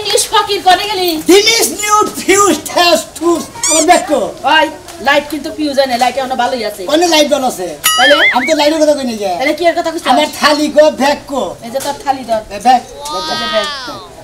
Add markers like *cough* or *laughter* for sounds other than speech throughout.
English ফকির করে গেলি। Finish new fuse ঠেস ঠুস আমার দেখো ভাই লাইট কিন্তু ফিউজ হয় না লাইট এখন ভালোই আছে। কোন লাইট বল আছে। তাহলে? আমি তো লাইটের কথা কই যে। তাহলে কি এর কথা কইছ আমার থালি গো ব্যাগ কো এই যে তোর থালি ধর। ব্যাগ।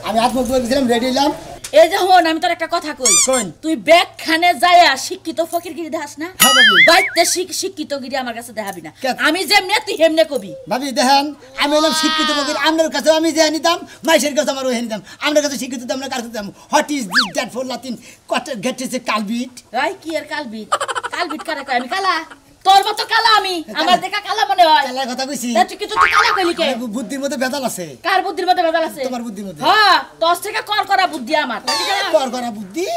আমি মুখ ধুয়ে রেডি হলাম এই যে হন আমি তোর একটা কথা কই। কোন? তুই ব্যাগ খানে যায়া শিক্ষিত ফকির গিরি দেখাস না? হ্যাঁ, বাইতে শিক্ষিত গিরি আমার কাছে দেখাবি না। আমি যেমনে তুই হেমনে কবি। ভাবি দেখেন আমি হলাম শিক্ষিত বকির আপনার কাছে আমি যে নিতাম মাইসের কাছে আমার ওহে নিতাম। কাছে শিক্ষিত দাম না কার কাছে দাম what is this that for Latin cut get is a culprit রাই কি আর কালবিট কালবিট কারে কয়? আমি কালা? তোর মতো কালা আমি। আমার দেখা কালা মনে হয়। কালার কথা কইছি। তা তুই কিন্তু তুই কালা কইলি কে? বুদ্ধির মধ্যে বেদাল আছে। কার বুদ্ধির মধ্যে বেদাল আছে? তোমার বুদ্ধির মধ্যে। হ্যাঁ তোর থেকে কর করা বুদ্ধি আমার। কর করা বুদ্ধি?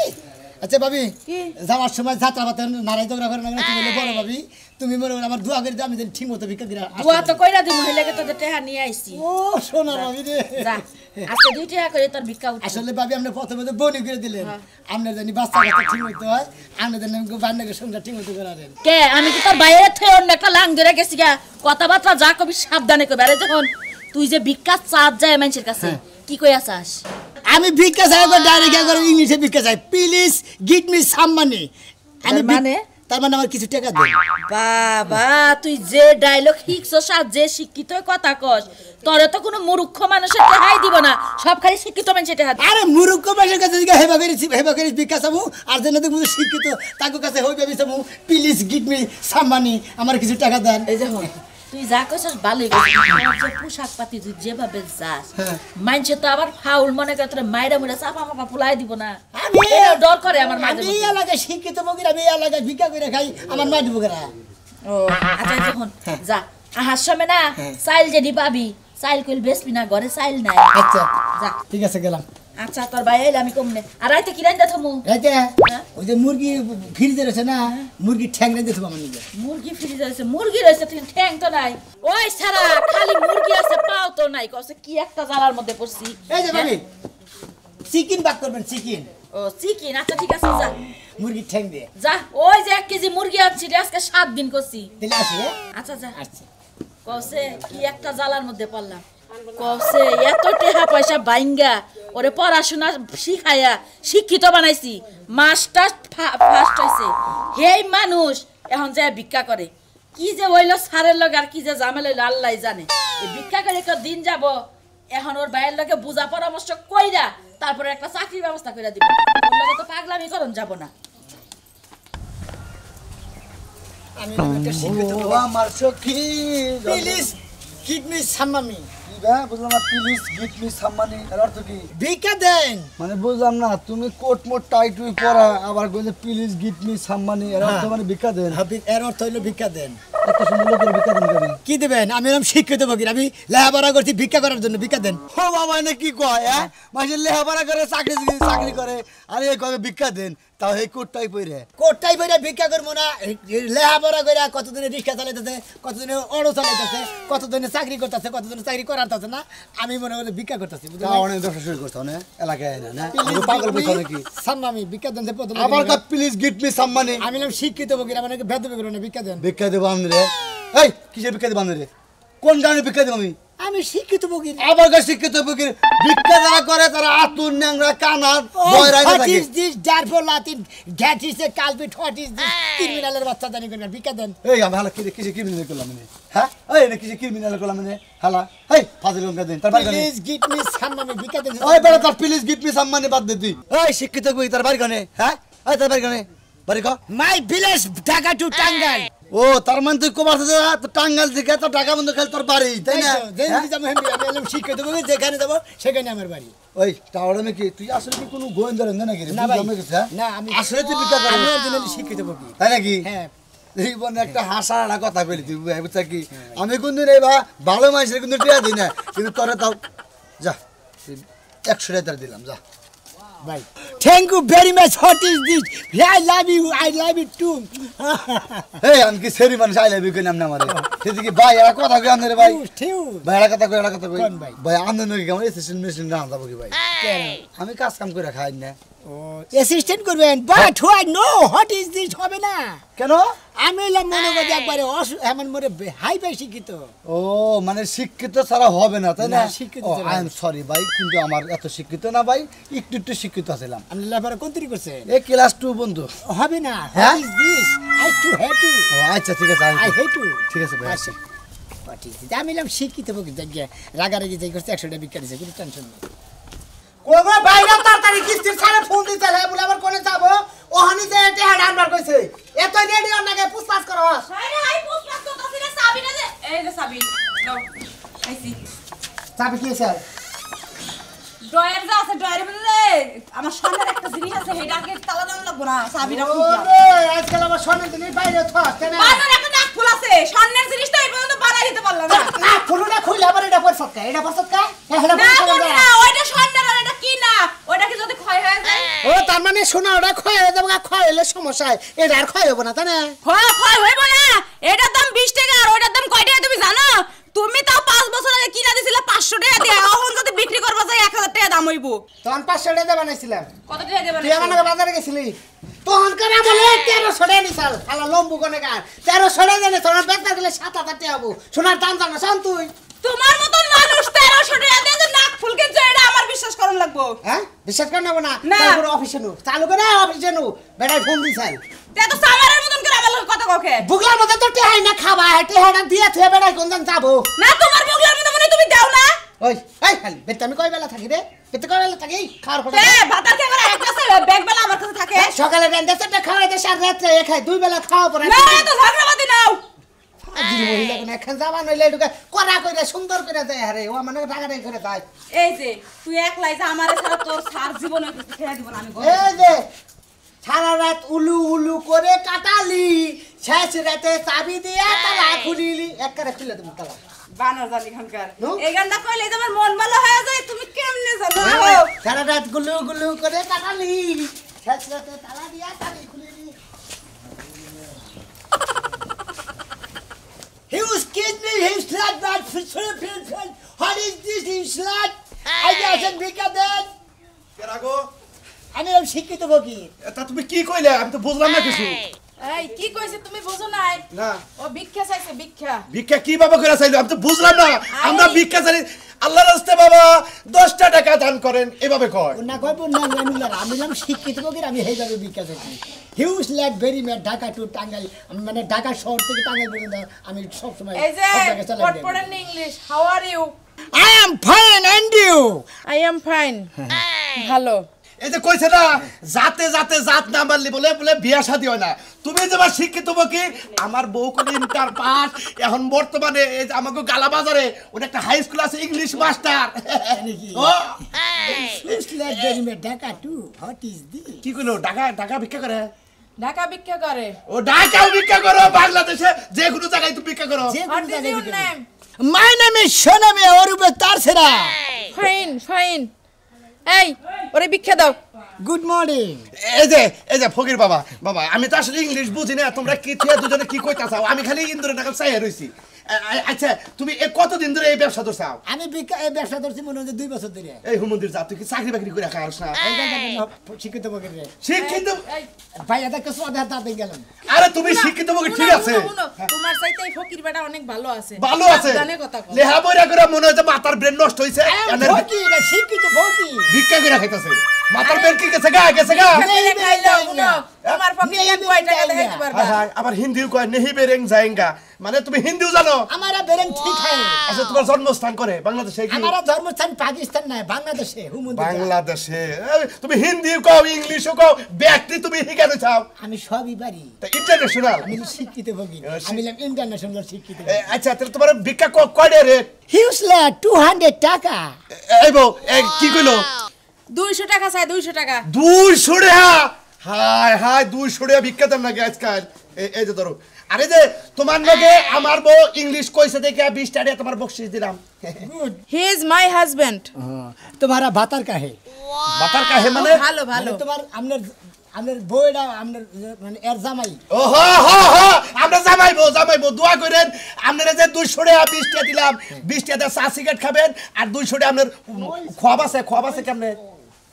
আচ্ছা ভাবি কি? যাওয়ার সময় যাত্রা পাতে নারাই ঝগড়া করে না তুমি বলে বড় ভাবি। তুমি মনে করো আমার দোয়া করে দাও, আমি যেন ঠিক মতো ভিক্ষা করে বুয়া তো। কইরা দি মহিলাকে তোদের টেহা নিয়ে আইছি। ও সোনা ভাবি রে। যা আজকে দুই টাকা করে তোর ভিক্ষা উঠছে। আসলে ভাবি আমরা প্রথমে তো বনি করে দিলেন। হ্যাঁ। আপনার জানি বাচ্চা কাচ্চা ঠিক মতো হয় আপনার জানি বান্নাকে সংসার ঠিক মতো করারেন কে আমি কি তোর বাইরে থেকে অন্য একটা লাং ধরে গেছি গা? কথাবার্তা যা কবি সাবধানে কবি আরে যখন তুই যে ভিক্ষা চাঁদ যায় মানুষের কাছে হ্যাঁ। কি কই আসাস আমি ভিক্ষা চাই ডাইরেক্ট ইংলিশে ভিক্ষা চাই। Please give me some money আমি মানে? তার মানে আমার কিছু টাকা দেন বাবা তুই যে ডায়লগ আর যে শিক্ষিত কথা কস তোরে তো কোনো মূর্খ মানুষের টেহাই দিব না। সব খালি শিক্ষিত মানুষের দিবে। আরে মূর্খ মানুষের কাছে দিকে হেবা করিস হেবা করিস বিকাশ চাবো আর যেন দেখব শিক্ষিত তাকে কাছে হইবে আমি চাবো please give me some money আমার কিছু টাকা দেন। এই যে তুই যা কইছস ভালোই কইছিস। যে পোশাক পাতি তুই যেভাবে যাস হ্যাঁ। মানুষে তো আবার ফাউল মনে করে তোর মাইরা মুড়া চাপা মাপা ফুলাই দিব না। ডর করে আমার মাঝে এই এলাকায় শিক্ষিত বকির আমি এই এলাকায় ভিক্ষা করে খাই আমার মা দিব ও আচ্ছা যখন যা। আহার সময় না হ্যাঁ। চাইল যদি পাবি চাইল কইল বেসবি না ঘরে চাইল নাই। আচ্ছা। যা। ঠিক আছে গেলাম। আচ্ছা তোর ভাই আইলে আমি কমনে। আর রাইতে কি রাইতে থমু? রাইতে? হ্যাঁ। ওই যে মুরগি ফ্রিজে রয়েছে না মুরগি ঠ্যাং আমার নিজে। মুরগি ফ্রিজ আছে মুরগি রয়েছে তুই ঠ্যাং তো নাই। ওই সারা খালি মুরগি আছে পাও তো নাই। কসে কি একটা জ্বালার মধ্যে পড়ছি। এই যে ভাবি চিকেন বাক করবেন চিকেন। ও চিকেন? আচ্ছা ঠিক আছে যা। মুরগির ঠ্যাং দিয়ে। যা ওই যে এক কেজি মুরগি আনছি আজকে সাত দিন করছি। আসি হ্যাঁ? আচ্ছা যা। আচ্ছা। কসে কি একটা জালার মধ্যে পড়লাম। কসে এত টেহা পয়সা বাইঙ্গা। ওরে পড়াশোনা শিখাইয়া শিক্ষিত বানাইছি। মাস্টার ফার্স্ট হইছে। হেই মানুষ এখন যায় ভিক্ষা করে কি যে হইল সারের লগে আর কি যে ঝামেলা হইল আল্লাহ জানে। ভিক্ষা করে কেউ দিন যাব এখন ওর বাইরের লগে বুঝা পরামর্শ কইরা তারপরে একটা চাকরির ব্যবস্থা করে দিব। ওর লগে তো পাগলামি করন যাব না। আমি আমার সখী। প্লিজ মি সামামি কিবা বুঝলাম না প্লিজ গিভ মি সাম্মানি এর অর্থ কি? ভিক্ষা দেন। মানে বুঝলাম না তুমি কোট মোট টাইট উই পরা আবার কইলে প্লিজ গিভ মি সাম্মানি এর অর্থ হ্যাঁ। মানে ভিক্ষা দেন। ভাবি এর অর্থ হইল ভিক্ষা দেন। এত সুন্দর লোকের ভিক্ষা দেন কেন? কি দেবেন? আমি এরকম শিক্ষিত বকির। আমি লেখাপড়া করছি ভিক্ষা করার জন্য। ভিক্ষা দেন। ও বাবা এনে কি কয় হ্যাঁ? মাঝে লেখাপড়া করে চাকরি চাকরি করে। আরে কবে ভিক্ষা দেন? তাও এই কোট টাই পরে কোটাই বইরা ভিক্ষা করব না এই লেখাপড়া করে কতদিনে রিক্সা চালাইতেছে কতদিনে অটো চালাইতেছে কতদিনে চাকরি করতেছে কতদিনে চাকরি করাতেছে না আমি মনে করি ভিক্ষা করতেছি অনেক ব্যবসা শুরু করছ না এলাকায় না? পাগল বলছো নাকি? সামনামি ভিক্ষা দেন প্রথমে আবার কা প্লিজ গিভ মি সাম্মানি আমি হলাম শিক্ষিত বকির আমার ভেদ বেরো না ভিক্ষা দেন? ভিক্ষা দেবো আমি রে এই কিসের ভিক্ষা দেবো আমি রে কোন গানে ভিক্ষা দেবো আমি? আমি শিক্ষিত আবার শিক্ষিত ফকির। ভিক্ষা যারা করে তারা আতুন ন্যাংরা কানার বয়রাই হোয়াট থাকে। Is this ডারফর Latin that is a culprit what is this ক্রিমিনালের বাচ্চা জানি ভিক্ষা দেন। এই আমি হালা কিসে ক্রিমিনাল করলাম মানে হ্যাঁ? এই না ক্রিমিনাল করলাম মানে হালা এই ফাজিল লঙ্কা দেন তার বাড়ি প্লিজ গিভ মি সামনামি ভিক্ষা দেন। ওই বেটা তার প্লিজ গিভ মি সম্মানে বাদ দে তুই। এই শিক্ষিত তার বাড়ি গানে হ্যাঁ? এই তার বাড়ি গানে বাড়ি কা। My village Dhaka to Tangail ও তার মানে তুই কোবার টাঙ্গাল থেকে তো টাকা বন্ধ খেল তোর বাড়ি তাই না? হ্যাঁ? আমি শিক্ষিত যেখানে যাব সেখানে আমার বাড়ি। ওই টাওয়ারে নাকি তুই আসলে কি কোনো গোয়েন্দা রেন্দা নাকি না হ্যাঁ? না আমি আসলে তুই করিস অরিজিনালি শিক্ষিত তাই নাকি? হ্যাঁ। এই একটা হাসা একটা কথা বলি তুই বুঝছা কি? আমি কিন্তু রে বা ভালো মানুষের কিন্তু টিয়া দিই না কিন্তু তোরা তাও যা একশো টাকা দিলাম যা। ভাই thank you very much what is this I love you I love you too এই আমি কি সেরি মানুষ? আইলে বিকে নাম না আমারে? সেদিকে ভাই এরা কথা কই আনরে ভাই? ভাই এরা কথা কই এরা কথা কই কোন ভাই? আনন্দ নাকি কেমন? এসেছেন মেশিন না যাব কি ভাই? আমি কাজ কাম করে খাই না। অ্যাসিস্ট্যান্ট করবেন but why no what is this হবে না। কেন? আমি হলাম মনে করি একবারে এমন মনে হাই ফাই শিক্ষিত। ও মানে শিক্ষিত ছাড়া হবে না তাই না শিক্ষিত আই এম সরি ভাই কিন্তু আমার এত শিক্ষিত না ভাই একটু একটু শিক্ষিত ছিলাম। আপনি লেখাপড়া কোন তৈরি করছেন? এ ক্লাস টু বন্ধু। হবে না হ্যাঁ? What is this I to have to ও আচ্ছা ঠিক আছে আই আমি- হ্যাভ টু ঠিক আছে ভাই আচ্ছা হোয়াট আমি হলাম শিক্ষিত বকি জায়গা রাগারাগি যাই করছে একশো টাকা বিক্রি দিছে কোনো টেনশন নেই। ওগো বাইরে তাড়াতাড়ি কিস্তির ফোন দিতে বলে আবার কোনে যাব? ওহানি যে এটি হাড় আনবার কইছে। এত রেডি অন্যকে পুছপাছ করো আরে হাই পুষ্পাস তো তাসিরে সাবি না যে এই যে সাবি নাও আইছি চাবি কি স্যার ড্রয়ার যা আছে ড্রয়ারের মধ্যে আমার সামনের একটা জিনিস আছে হেডা আগে তালা দাম লাগবো না সাবিটা ওরে আজকাল আমার সোনার জিনিস বাইরে থাক কেন? বাজারে একটা নাক ফুল আছে স্বর্ণের জিনিসটা এই পর্যন্ত বানাই দিতে পারলাম না। না ফুলুটা খুইলে আবার এটা হ্যাঁ না না ওইটা স্বর্ণের আর কি না ওইটা কি যদি ক্ষয় হয়ে যায়? ও তার মানে সোনা ওটা ক্ষয় হয়ে যাবে ক্ষয় হলে সমস্যা হয়। এটা আর ক্ষয় হবে না তাই না? ক্ষয় ক্ষয় হইব না। এটার দাম 20 টাকা আর ওইটার দাম কয় টাকা তুমি জানো? তুমি তাও 5 বছর আগে কিনা দিছিলে 500 টাকা দিয়ে এখন যদি বিক্রি করবা যায় 1000 টাকা দাম হইব। তখন পাঁচশো টাকা বানাইছিলাম। কত টাকা দেবেন তুই বাজারে গেছিলি? তখন করে বলে তেরোশো টাকা নিছাল খালা লম্বু কোনে গান তেরোশো টাকা জানে সোনার বেচার গেলে সাত হাজার টাকা হব। সোনার দাম জানো তুই? তোমার মতন মানুষ 1300 টাকা দিয়ে নাক ফুল কিনছে এটা আমার বিশ্বাস করুন লাগবো। হ্যাঁ? বিশ্বাস করে নেব না? না। তারপরে অফিসে নু। চালু করে অফিসে নু। বেড়ায় ফোন দিছাই তে তো সামারের মতন করে আমার কথা ককে বুগলার মধ্যে তো টেহাই না খাবা টেহাটা দিয়ে থুয়ে বেড়ায় কোন দিন যাব? না তোমার বগলার মধ্যে মনে তুমি দাও না। ওই এই খালি বেতে আমি কয় বেলা থাকি রে? বেতে কয় বেলা থাকি? খাওয়ার পরে এ ভাতার কে করে এক কাছে ব্যাগ বেলা আমার কাছে থাকে। সকালে রান্না চারটা খাওয়াই দেয় আর রাত্রে এ খাই দুই বেলা খাওয়া পরে না তো ঝগড়াবাদি নাও। আজির মহিলা কোন? একখান যাবা নইলে এটুকা করা করে সুন্দর করে দেয় আরে ও মানে রাগারাগি করে দেয়। এই যে তুই একলাই যে আমারে ছাড়া তোর সার জীবনে কিছু খেয়ে দিব না আমি এই যে সারা রাত উলু উলু করে কাটালি শেষ রাতে চাবি দিয়া তালা খুলিলি। একবারে খুলে তুমি তালা। বানর জানি খানকার। এই গানটা কইলে যে মন ভালো হয়ে যায় তুমি কেমনে জানো? সারা রাত গুলু গুলু করে কাটালি শেষ রাতে তালা দিয়া চাবি খুলিলি He was kidding me. He slapped that for friend. What is this? He slapped. I just ভিক্ষা দেন কেরাগো আমি হলাম শিক্ষিত ফকির তা তুমি কি কইলে? আমি তো বুঝলাম না কিছু। এই কি কইছে তুমি বুঝো নাই? না। ও ভিক্ষা চাইছে ভিক্ষা। ভিক্ষা কি বাবা করে চাইলো? আমি তো বুঝলাম না। আমরা ভিক্ষা চাই আল্লাহ রাস্তে বাবা দশটা টাকা দান করেন এভাবে কয়। না কয় না আমি আমি নাম শিক্ষিত বগির আমি ভিক্ষা আছি huge lad very mad Dhaka to Tangail মানে ঢাকা শহর থেকে টাঙ্গাইল পর্যন্ত আমি সব সময় এই যে English how are you I am fine and you. I am fine ভালো। এই যে কইছে না যাতে যাতে জাত না মারলি বলে বলে বিয়া শাদি হয় না। তুমি যে আমার শিক্ষিত বকি আমার বউ কোন ইন্টার পাস এখন বর্তমানে এই যে আমাকে গালা বাজারে ওটা একটা হাই স্কুল আছে English master Dhaka to what is this কি কইলো ঢাকা ঢাকা ভিক্ষা করে? ঢাকা ভিক্ষা করে। ও ঢাকাও ভিক্ষা করো বাংলাদেশে যে কোনো জায়গায় তুমি ভিক্ষা করো। যে কোনো ইজ জায়গায় ভিক্ষা name name? Is Shoname Orube fine fine এই, ওরে ভিক্ষা দাও। গুড মর্নিং এই যে এই যে, ফকির বাবা বাবা, আমি তো আসলে ইংলিশ বুঝি না, তোমরা কি থিয়া দুজনে কি কইতা চাও আমি খালি ইন্দুরের টাকা চাই রইছি। আচ্ছা তুমি এ কতদিন ধরে এই ব্যবসা ধরছাও আমি এই ব্যবসা ধরছি মনে হচ্ছে দুই বছর ধরে। এই হুমন্দির যা তুই কি চাকরি বাকরি করে খাস না? শিক্ষিত ফকির রে। শিক্ষিত ভাই এটা কিছু আধার তাতে গেলাম। আরে তুমি শিক্ষিত বকি ঠিক আছে? তোমার চাইতে এই ফকির বেটা অনেক ভালো আছে। ভালো আছে। জানে কথা কও লেহা বইরা করে মনে হচ্ছে মাথার ব্রেন নষ্ট হইছে। ফকির শিক্ষিত ফকির। ভিক্ষা করে খাইতাছে। মাথার পেন কি গেছে গা গেছে তোমার পকেটে আমি আবার হিন্দিও কয় নেহি বেরেং যায়েঙ্গা। মানে তুমি হিন্দিও জানো? আমার বেরেং ঠিক হয় আচ্ছা, তোমার জন্মস্থান করে বাংলাদেশে কি? আমার জন্মস্থান পাকিস্তান নয় বাংলাদেশে বাংলাদেশে। তুমি হিন্দিও কও ইংলিশও কও ব্যক্তি তুমি হিকাতে চাও? আমি সবই পারি। তা ইন্টারন্যাশনাল আমি শিক্ষিত ভগি। আমি ইন্টারন্যাশনাল শিক্ষিত আচ্ছা তাহলে তোমার বিকা কয় রে? হিউজলা 200 টাকা। এই বউ কি কইলো? দুইশো টাকা চাই দুইশো টাকা। দুইশো টাকা? হায় হায় দুইশো টাকা ভিক্ষা দেন নাকি আজকাল? এই- এই যে ধরো। আরে যে তোমার নাকি আমার বউ ইংলিশ কইছে দেখে বিশ টাকা তোমার বকশিস দিলাম। হি ইজ মাই হাজবেন্ড তোমারা বাতার কাহে? বাতার কাহে মানে? ভালো ভালো। মানে তোমার আপনার আপনার বউটা আপনার মানে এর জামাই। ও হো হো হো আমরা জামাইবো জামাইবো দোয়া করেন আপনারা যে দুইশো টাকা বিশ টাকা দিলাম বিশ টাকা চা সিগারেট খাবেন আর দুইশো টাকা আপনার খোয়াব আছে খোয়াব আছে কেমনে?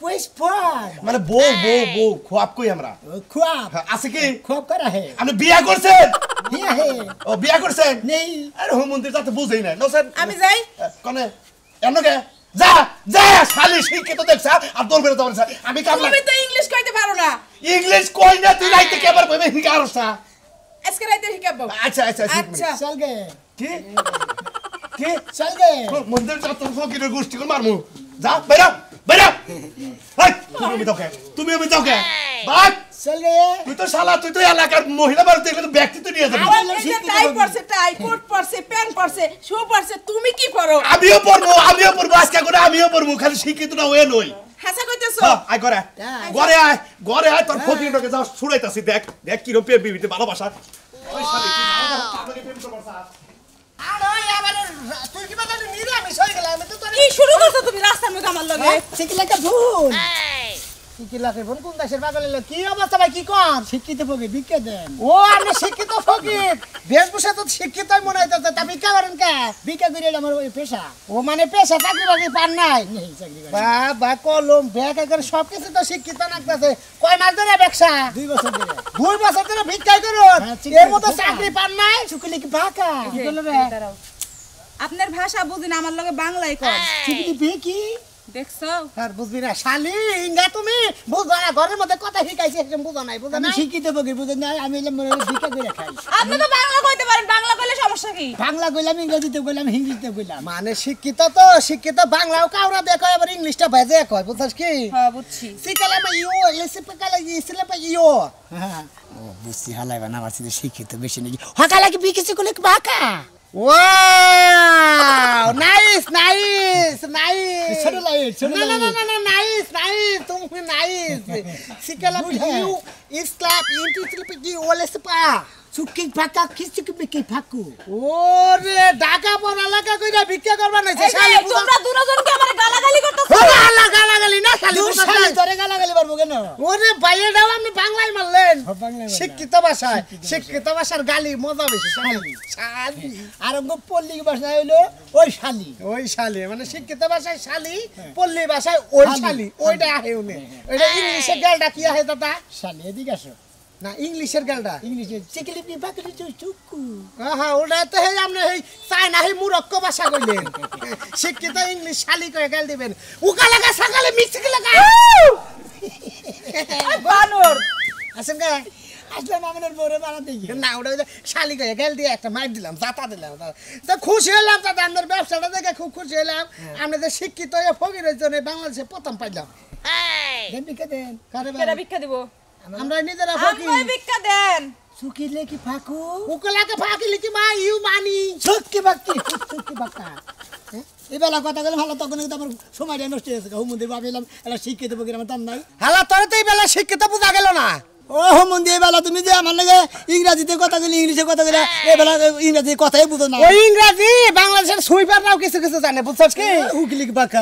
পুষ্পর মানে বউ বউ বউ খোয়াব কই আমরা? খুয়াব। হ্যাঁ, আছে কি? খুয়াব করা হে। আপনি বিয়া করছেন? হিয়া হে। ও বিয়া করছেন? নেই। আরে হোম মন্দির যাতে বুঝেই না নসেন আমি যাই। কনে এমনকে যা যা শালি শিক্ষিত দেখছা আর তোর বেরোতে পারছা আমি কামলা তুমি তো ইংলিশ কইতে পারো না। ইংলিশ কই না তুই রাইতে কেবার কইবে? হিকা আরসা আজকে রাইতে শিখাবো আচ্ছা আচ্ছা আচ্ছা চল গে কি? কি? চল গে মন্দির যা তোর ফকিরের গোষ্ঠী করে মারমু? যা বেরা। বেরা। তুমি আমি তোকে তুমি আমি তোকে বাক চল তুই তো শালা তুই তো এলাকার মহিলা মানুষ দেখলে তো ব্যক্তিত্ব নিয়ে যাবি। আমার এই যে টাই পরছে টাই কোট পরছে প্যান্ট পরছে শু পরছে তুমি কি করো আমিও পড়ব আমিও পড়ব আজকে করে আমিও পড়ব খালি শিক্ষিত না হয়ে নই। হাসা কইতেছো? হ্যাঁ, আয় ঘরে আয়। ঘরে আয় ঘরে আয় তোর ফকিরটাকে যাও ছুড়াইতাছি দেখ দেখ বিবিতে ভালোবাসা। ওই শালি তুই আমাকে প্রেম করছাস। আর ওই আবার তুই কি হয়ে শুরু করছ তুমি রাস্তার মধ্যে আমার লগে? সেগুলো একটা ভুল। কি কি কোন দেশের পাগল এলো? কি অবস্থা ভাই? কি কর? শিক্ষিত পকে ভিক্ষা দেন। ও আপনি শিক্ষিত ফকির। বেশভূষা তো শিক্ষিতই মনে হইতেছে। তা ভিক্ষা করেন কে? ভিক্ষা করে আমার ওই পেশা। ও মানে পেশা চাকরি বাকরি পান নাই? নেই চাকরি বা বা কলম ব্যাগ করে সব কিছু তো শিক্ষিত লাগতেছে। কয় মাস ধরে ব্যবসা? দুই বছর ধরে। দুই বছর ধরে ভিক্ষাই করুন হ্যাঁ, এর মতো চাকরি পান নাই? চুকুলি কি বাঁকা কি করল আপনার ভাষা বুঝিনা আমার লগে বাংলায় কর চুকুলি বেকি দেখছ? আর বুঝবি না শালি ইঙ্গা তুমি বুঝো না ঘরের মধ্যে কথা শিখাইছি একদম বুঝো নাই বুঝো আমি না শিক্ষিত পকে বুঝে নাই আমি এলাম মনে ভিক্ষা করে খাই। আপনি তো বাংলা কইতে পারেন বাংলা কইলে সমস্যা কি? বাংলা কইলাম ইংরেজিতে কইলাম হিন্দিতে কইলাম। মানে শিক্ষিত তো শিক্ষিত বাংলাও কাউরা দেখো এবার ইংলিশটা ভেজে কয় বুঝছিস কি? হ্যাঁ বুঝছি। সিকালে মা এসে পেকালে ইসলে পে হ্যাঁ। বুঝছি আমার শিক্ষিত বেশি নাকি। হকা লাগে বিকিছি কোলে বাঁকা? ওয়াও নাইস নাইস নাইস ছোট লাইট ছোট না না না লাইট না না নাইস নাইস তুমি নাইস সিকালে Good hair. ইউ ইসলাপ ইন্টি চুকি ফাঁকা কিসি বিকি ফাঁকু? ওরে ঢাকা পড়া লাগা কইরা ভিক্ষা করবা তোমরা আমার গালাগালি করতেছো? গালাগালি না দূর শালি তোরে গালাগালি পারব কেন? ওরে বাইরে দাও আপনি বাংলায় মারলেন। শিক্ষিত ভাষায় শিক্ষিত ভাষার গালি মজা বেশি শালি। শালি। আর অঙ্গ পল্লী ভাষা হইল ওই শালি। ওই শালি মানে শিক্ষিত ভাষায় শালি পল্লী ভাষায় ওই শালি। শালি ওইটা আহে উনি। ওইটা ইংলিশের গালটা কি আহে দাদা? শালি এদিকে আসো। না ইংলিশের গালটা ইংলিশে চিকলি পি বাকলি চুকু। হ্যাঁ ওটা তো হে আপনি এই চায়না হে মুরক্ক ভাষা কইলেন। শিক্ষিত ইংলিশ শালি কয়ে গাল দিবেন। উকা লাগা সাকালে মিক্সিক লাগা বানর। আসেন গে। আসলাম আমাদের বড় বানা দেখি। না ওটা শালি কয়ে গেল দিয়ে একটা মাইর দিলাম জাতা দিলাম। তো খুশি হলাম তাতে আমাদের ব্যবসাটা দেখে খুব খুশি হলাম। আমরা যে শিক্ষিত হয়ে ফকির হয়েছে বাংলাদেশে প্রথম পাইলাম। দেন বিকে দেন। কারে ভিক্ষা দিব। আমরা নিজেরা আমায় ভিক্ষা দেন। চুকিলে কি ফাঁকু? উকলাকে ফাঁকি লিখি মা ইউ মানি। চুক্কি বাকি চুক্কি বাকা এবেলা কথা গেলে ভালো তখন কিন্তু আমার সময়টা নষ্ট হয়ে গেছে। হুমন্দি ভাবিলাম এটা শিক্ষিত বকির আমার দাম নাই। হালা তোর তো এই বেলা শিক্ষিত বোঝা গেল না। ও হুমন্দি এবেলা তুমি যে আমার লাগে ইংরাজিতে কথা বলি ইংলিশে কথা বলে এবেলা ইংরাজি কথাই বুঝো না। ওই ইংরাজি বাংলাদেশের সুইপাররাও কিছু কিছু জানে বুঝছস কি? উকিলি বাক্কা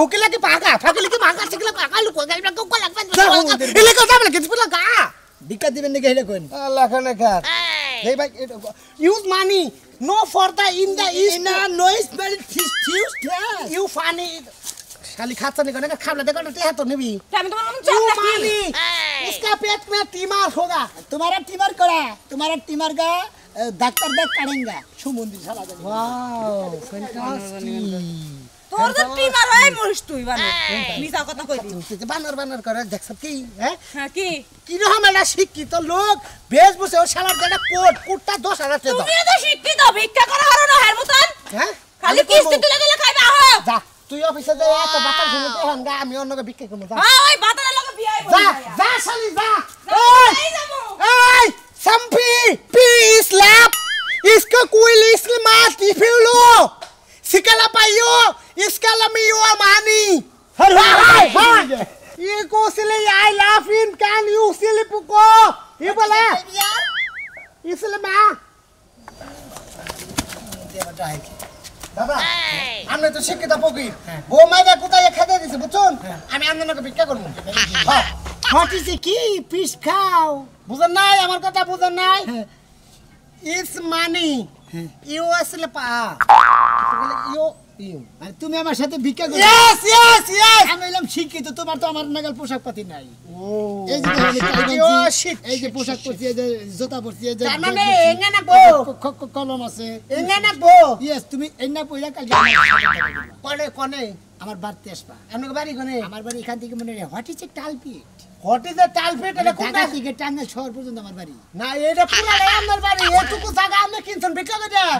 হুকিলা কি পাকা ফাঁকিলি কি মাকা শিখলে পাকা লুকো গাইবা কো কো লাগবে। ইলে কথা বলে? কিছু বলা গা। ভিক্ষা দিবেন নাকি হেলে কোন আল্লাহ খানে খার এই। ভাই use money no for the in the is না noise merit fees fuse class you funny খালি খাচ্ছা নি কোনে খাবলা দেখো না তে তো নিবি আমি তোমার মন यू চাপ मानी इसका पेट में टीमार होगा तुम्हारा टीमर करा तुम्हारा टीमर का अ, डॉक्टर देख करेंगे सुमंदी साला जाने वाओ फैंटास्टिक তোর তো টিমার হয় মরিস তুই বানর মিছা কথা কইবি তুই বানর বানর করে দেখছ কি হ্যাঁ হ্যাঁ কি কিরকম একটা শিক্ষিত লোক বেশ বসে ও শালার যেটা কোট কোটটা দশ হাজার টাকা দাও। তুমিও তো শিক্ষিত ভিক্ষা করা হারো না হের মতন হ্যাঁ খালি আমি করবো। কিস্তি তুলে দিলে খাইবা আহো যা তুই অফিসে যা এত বাতা শুনে তো হন গা আমি অন্যকে বিক্রি করবো যা হ্যাঁ ওই বাতারের লগে বিয়ে হইব যা যা শালি যা এই এই যাবো এই সম্পি পি স্ল্যাপ इसको कोई इसलिए मार टिफिलो सिकला पाइयो इसका लमियो मानी हाय हाय हाय ये को सिले I laugh in can you सिले पुको ये बोला इसलिए मां দাদা আমরা তো শিক্ষিত ফকির। বউ মাইরা কোথায় খেতে দিছে বুঝছুন? হ্যাঁ। আমি আপনাকে ভিক্ষা করব। হ্যাঁ, হ্যাঁ, ঘটিছে কি পিস খাও? বুঝেন নাই? আমার কথা বুঝেন নাই? ইস মানি ইউ আসলে পা ইউ মানে তুমি আমার সাথে ভিক্ষা করো। ইয়েস ইয়েস ইয়েস আমি হইলাম শিক্ষিত তোমার তো আমার নাগাল পোশাক পাতি নাই। ও। এই যে *laughs* এই যে পোশাক পরছি এই যে জুতা পরছি এই যে তার মানে এঙ্গা ক- কলম আছে। এঙ্গা তুমি না আমার সাথে দেখা করবা। কনে কনে? আমার বাড়তে আসবা। আপনার বাড়ি কনে? আমার বাড়ি এখান থেকে মনে হয় what is a টালপিট what is the টালফেট এটা ঢাকা থেকে টাঙ্গাইল শহর পর্যন্ত আমার বাড়ি। না এটা পুরো আমার বাড়ি *laughs*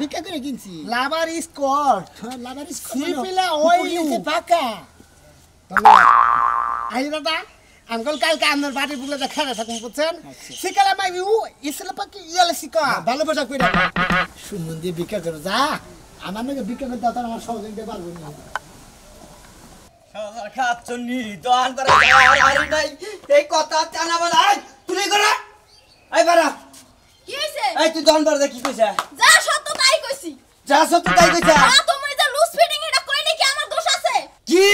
ভিক্ষা করে কিনছি। লাভার স্কট লাভার সিপিলা ওই পাকা আই দাদা আঙ্কল কালকে আপনার বাড়ি বুলে দেখা থাকুন বুঝছেন? শিকালা মাই ইউ ইসলা পাকি ইয়ালে শিকা। ভালো পোশাক পরে সুমন দিয়ে ভিক্ষা করো যা। আমার নাকি ভিক্ষা করতে তার আমার সহযোগিতা পারব না। খাচ্ছনি দোয়ান করে আর নাই। এই কথা জানা বলা তুই করে এই বারা কি হইছে? এই তুই দোয়ান দেখি কি কইছা? যা সত্য তাই কইছি। যা সত্য তাই কইছা? তুমি যে লুজ ফিটিং এটা কইলে কি আমার দোষ আছে কি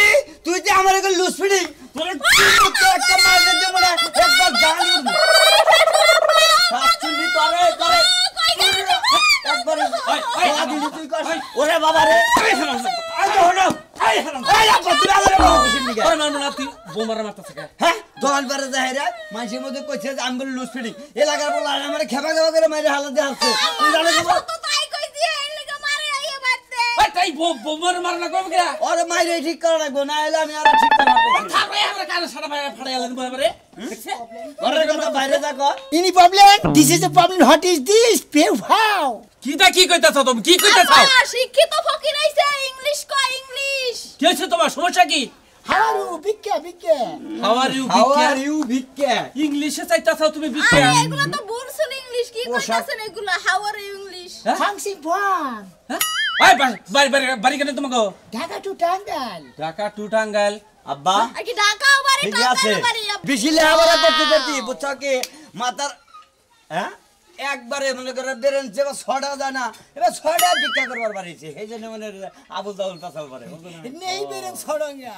তুই যে আমার এগুলো লুজ ফিডিং তোরে কি করতে একটা মার দে বলে একবার জানি খাচ্ছনি তোরে করে একবার ওই দিলি তুই কর ওরে বাবা রে এই হারাম আই তো হলো এই হারাম এই আপা তুই আমার বউকে নিগা আরে মারবো না তুই বোমারা মারতেছে কে হ্যাঁ দোকান পারে যায় মানুষের মধ্যে কইছে যে আমি বলি লুজ ফিডিং এলাকার বলে আমার খেপা খেপা করে মাইরে হালত দিয়ে আসছে তুই জানো কি বল? সত্য তাই বোমারা মার না কবে কে ওরে মাইরে ঠিক করে রাখব না এলে আমি আর ঠিক করে রাখব থাকবে আমরা কানে সারা ফাড়া ফাড়া আলেন দেখছে? ঘরের কথা বাইরে থাকো। Any problem? This is the problem. What is this? Pay how? কিটা কি কইতাছ তুমি? কি কইতাছ? শিক্ষিত ফকির আইছে ইংলিশ কয় ইংলিশ কি হচ্ছে তোমার? সমস্যা কি? How are you? Bigga, bigga. How are you how bike are you ভিক্ষা ইংলিশে চাইতাছ তুমি বিকে আরে এগুলো তো বুরসুল ইংলিশ কি কইতাছেন এগুলো? হাউ আর ইংলিশ হ্যাঁ? Fancy one. বাড়ি বাড়ি বাড়ি কেন তোমাকে? Dhaka to Tangal. Dhaka to Tangail আব্বা। আর কি ঢাকাও বাড়ি টাঙ্গাইল বাড়ি বেশি লেখাপড়া করতে করতে বুঝছ কি? মাথার হ্যাঁ? একবারে মনে করে বেরেন এবার ছটা যায় না এবার ছটা ভিক্ষা করবার বাড়িছে এই জন্য মানে আবুল তাবুল তাসাল পারে নেই বেরেন ছড়ঙ্গা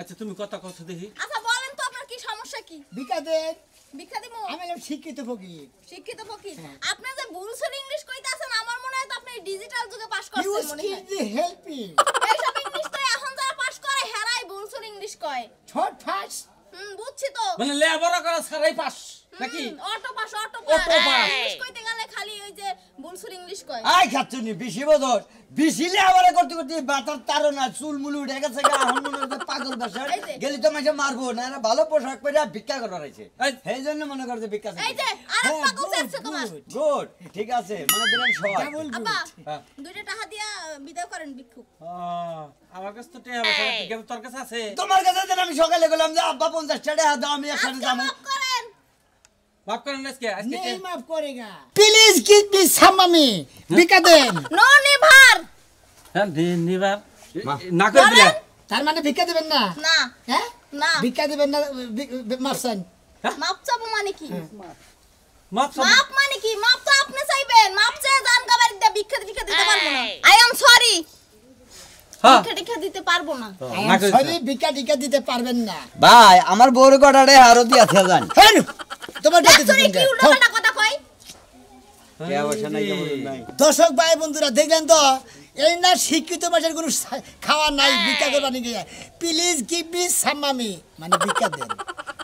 আচ্ছা তুমি কথা কথা দেখি। আচ্ছা বলেন তো আপনার কি সমস্যা কি? ভিক্ষা দেন। ভিক্ষা দিমু আমি শিক্ষিত ফকির শিক্ষিত ফকির আপনি যে ইংলিশ কইতাছেন আমার মনে হয় তো আপনি ডিজিটাল যুগে পাস করছেন মনে হয়। স্কিল দি হেল্পিং এইসব ইংলিশ তো এখন যারা পাস করে হেরাই ইংলিশ কয়। ছট ফাস। হুম বুঝছি তো। মানে লেবার করা সারাই পাস। নাকি হুম, auto pass auto auto pass pass. English কইতে গেলে খালি ওই যে ইংলিশ কয়। আই খাচ্ছনি বেশি বদর বেশি লেখাপড়া করতে করতে বাতার তারো না চুল মুল উঠে গেছে গা মনে হচ্ছে পাগল যে। গেলি তো মাঝে মারবো না এরা ভালো পোশাক পরে ভিক্ষা করার আছে এই। সেই জন্য মনে ভিক্ষা এই যে আরেক পাগল যাচ্ছে তোমার। গুড ঠিক আছে মনে দিলাম আব্বা হ্যাঁ। দুইটা টাকা দিয়া বিদায় করেন ভিক্ষুক। আহ, আমার কাছে তো ঠিক আছে তোর কাছে আছে। তোমার কাছে আমি সকালে গেলাম যে আব্বা পঞ্চাশ টাকা দাও আমি একসাথে যাব। মাফ করেন মাফ আজকে আজকে নেই কে- মাফ করেগা। Please give me some money ভিক্ষা দেন। No never. হ্যাঁ নি- না করে দিলা তার মানে ভিক্ষা দেবেন না? না হ্যাঁ? না। ভিক্ষা দেবেন না মারসান মাপ চাবো মানে কি? সব মাপ মানে কি? মাপ তো আপনি চাইবেন। মাপ চেয়ে জান গাবারি দিয়ে ভিক্ষা টিক্ষা দিতে পারব না। I am sorry. হ্যাঁ। ভিক্ষা টিক্ষা দিতে পারব না। না সরি ভিক্ষা টিক্ষা দিতে পারবেন না। ভাই আমার বউর কটারে আরও দিয়ে আছে জান হ্যাঁ তোমার উল্টাপাল্টা কথা কই কে পয়সা নাই কেমন নাই? দর্শক ভাই বন্ধুরা দেখলেন তো? এই না শিক্ষিত ভাষার কোনো খাওয়া নাই ভিক্ষা করবার নিয়ে প্লিজ গিভ মি সাম মানে ভিক্ষা দেন।